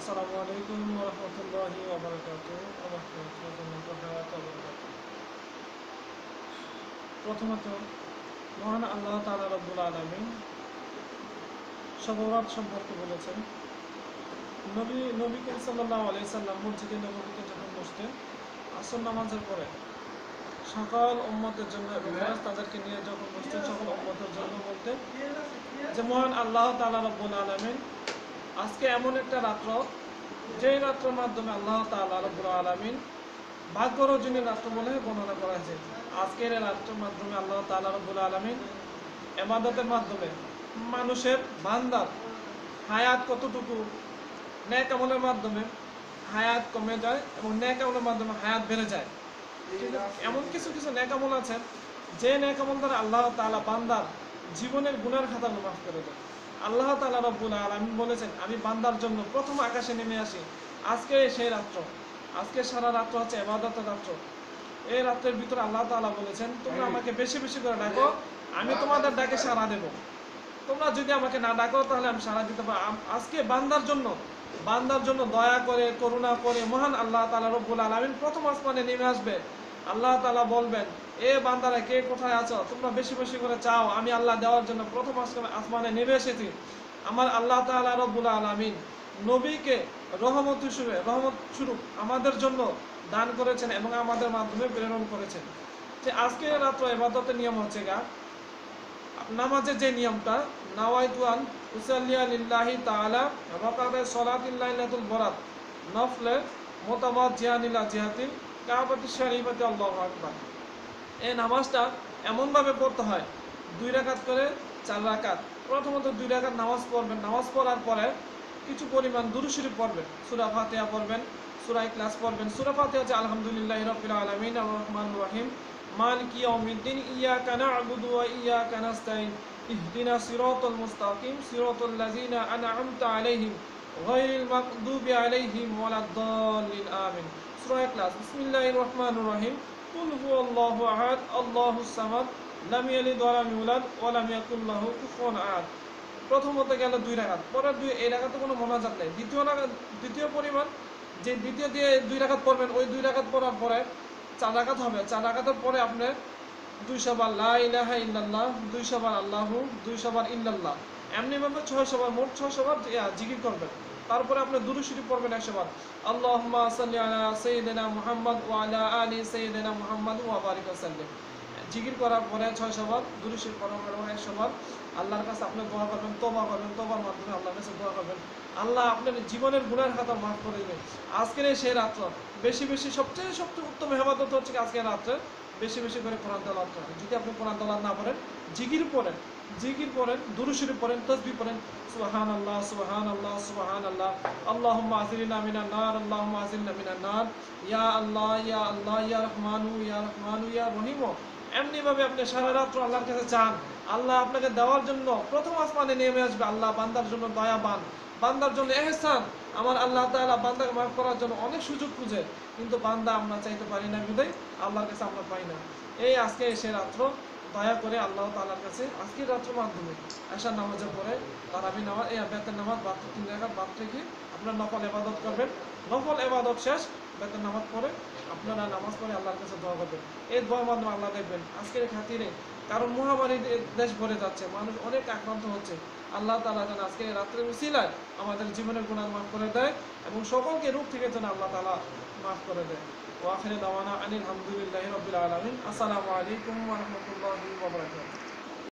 আসসালামু আলাইকুম রহমতুল্লাহি প্রথমত, মহান আল্লাহ তাআলা রব্বুল আলামিন সবরাত সম্পর্কে বলেছেন, নবী নবী করিম সাল্লাল্লাহু আলাইহি সাল্লাম মসজিদে নববীতে যখন বসতেন, আসর নামাজের পরে সকল উম্মতের জন্য তাদেরকে নিয়ে যখন বসতেন, সকল উম্মতের জন্য বলতেন যে, মহান আল্লাহ তাআলা রব্বুল আলামিন আজকে এমন একটা রাত্র, যেই রাত্রের মাধ্যমে আল্লাহ রব্বুল আলামিন ভাগ্য রজনীর রাত্র বলে বর্ণনা করা হয়েছে। আজকের এই রাত্রের মাধ্যমে আল্লাহ তাআলা রব্বুল আলামিন এবাদতের মাধ্যমে মানুষের বান্দার হায়াত কতটুকু, ন্যাক আমলের মাধ্যমে হায়াত কমে যায় এবং ন্যাক আমলের মাধ্যমে হায়াত বেড়ে যায়। এমন কিছু কিছু ন্যাক আমল আছে, যে ন্যাক আমল দ্বারা আল্লাহ তাআলা বান্দার জীবনের গুণের খাতা মাফ করে দেয়। আল্লাহ তাআলা রব্বুল আলামিন বলেছেন আমি বান্দার জন্য প্রথম আকাশে নেমে আসি আজকে সেই রাত্র। আজকে সারা রাত্র হচ্ছে এবাদতের রাত্র। এই রাত্রের ভিতরে আল্লাহ তাআলা বলেছেন তোমরা আমাকে বেশি বেশি করে ডাকো আমি তোমাদের ডাকে সাড়া দেব। তোমরা যদি আমাকে না ডাকো তাহলে আমি সাড়া দিতে পারব। আজকে বান্দার জন্য বান্দার জন্য দয়া করে করুণা করে মহান আল্লাহ তাআলা রব্বুল আলামিন প্রথম আসমানে নেমে আসবে। আল্লাহ তালা বলবেন, এ বান্দারা, কে কোথায় আছো? তোমরা বেশি বেশি করে চাও। আমি আল্লাহ দেওয়ার জন্য প্রথম আসমানে- নেমে এসেছি। আমার আল্লাহ তাআলা রব্বুল আলামিন নবীকে রহমত হিসেবে, রহমত স্বরূপ আমাদের জন্য দান করেছেন এবং আমাদের মাধ্যমে প্রেরণ করেছেন। যে আজকে রাত্র এবাদতের নিয়ম হচ্ছে গা, নামাজের যে নিয়মটা নাওয়াইতুয়ান উসাল্লিয়া লিল্লাহি তাআলা রাকাতে সালাতিল্লাহি লাইলাতুল বরাত, নফলে মোতাবাদ জিহানিলা জিহাতিল আল্লাহু আকবার। এই নামাজটা এমনভাবে পড়তে হয়, দুই রাকাত করে চার রাকাত। প্রথমত দুই রাকাত নামাজ পড়বেন, নামাজ পড়ার পরে কিছু পরিমাণ দুরুশরীফ পড়বেন, সূরা ফাতিহা পড়বেন সূরা ইখলাস পড়বেন। সূরা ফাতিহা হচ্ছে আলহামদুলিল্লাহি রাব্বিল আলামিন, আর রহমানির রহিম। মালিকি ইয়াউমিদ্দিন, ইয়াকা না'বুদু ওয়া ইয়াকা নাস্তাইন ইহদিনা সিরাতাল মুস্তাকিম আলাইহিম আমিন। সূরা ইখলাস বিসমিল্লাহির রহমানির রহিম কুল হুয়াল্লাহু আহাদ সামাদ লাম ইয়ালিদ ইউলাদ ইয়াকুল লাহু কুফুয়ান আহাদ প্রথমত গেল দুই রাকাত। পরের দুই এই রাকাতে কোনো মোনাজাত নেই। দ্বিতীয় রাকাত দ্বিতীয় পরিমাণ যে দ্বিতীয় দিয়ে দুই রাকাত পড়বেন, ওই দুই রাকাত পড়ার পরে চার রাকাত হবে। চার রাকাতের পরে আপনি দুইশো বার লা ইলাহা ইল্লাল্লাহ, দুইশো বার আল্লাহু, দুইশো বার ইল্লাল্লাহ। এমনি ভাবে ছয়শো বার, মোট ছয়শো বার জিকির করবেন। তারপরে আপনি দুরু শরীফ পড়বেন একশো বার আল্লাহুম্মা সাল্লি আলা সাইয়্যিদিনা মুহাম্মদ ওয়া আলা আলি সাইয়্যিদিনা মুহাম্মদ ওয়া বারিক ওয়াসাল্লিম জিকির করার পরে ছয়শো বার দুরু শরীফ পড়ার পরে একশো বার আল্লাহর কাছে আপনি দোয়া করবেন তোবা করবেন তোবার মাধ্যমে আল্লাহর কাছে দোয়া করবেন। আল্লাহ আপনার জীবনের গুণের খাতা মাফ করে দেবেন। আজকের সেই রাত্র, বেশি বেশি সবচেয়ে সবচেয়ে উত্তম হেফাজত হচ্ছে আজকের রাত্রে? বেশি বেশি করে কোরআন তেলাওয়াত করেন। যদি আপনি কোরআন তেলাওয়াত না পড়েন, জিকির পড়েন জিকির পড়েন দুরুশরীফ পড়েন, তসবি পড়েন সুবহান আল্লাহ সুবহান আল্লাহ সুবহান আল্লাহ আল্লাহুম্মা আজিরিনা মিনান নার, আল্লাহুম্মা আজিরিনা মিনান নার, ইয়া আল্লাহ ইয়া আল্লাহ, ইয়া রহমানু ইয়া রহমানু, ইয়া রহিমু। এমনি ভাবে আপনি সারা রাত্র আল্লাহর কাছে চান। আল্লাহ আপনাকে দেওয়ার জন্য প্রথম আসমানে নেমে আসবে। আল্লাহ বান্দার জন্য দয়াবান। বান্দার জন্য এহসান। আমার আল্লাহ তাআলা বান্দাকে মাফ করার জন্য অনেক সুযোগ খুঁজে। কিন্তু বান্দা আমরা চাইতে পারি না বিদায়, আল্লাহর কাছে আমরা পাই না। এই আজকে এসে রাত্র, দয়া করে আল্লাহ তাআলার কাছে আজকের রাত্র মাধ্যমে আশার নামাজের পরে তারাবি নামাজ, এই বেতের নামাজ বাদ তিন জায়গা বাদ রেখে আপনার নকল এবাদত করবেন। নকল এবাদত শেষ বেতের নামাজ পড়ে আপনারা নামাজ পড়ে আল্লাহর কাছে দোয়া করবেন। এই দোয়ার মাধ্যমে আল্লাহ দেখবেন। আজকের খাতিরে কারণ মহামারী দেশ ভরে যাচ্ছে, মানুষ অনেক আক্রান্ত হচ্ছে। আল্লাহ তালা যেন আজকে রাত্রে মিছিলায় আমাদের জীবনের গুণার মাফ করে দেয় এবং সকলকে রূপ থেকে যেন আল্লাহ তালা মাফ করে দেয়। ওয়াখির দাওয়ানা আনিল হামদুলিল্লাহি রবিল আলমিন। আসসালামু আলাইকুম রহমতুল্লাহ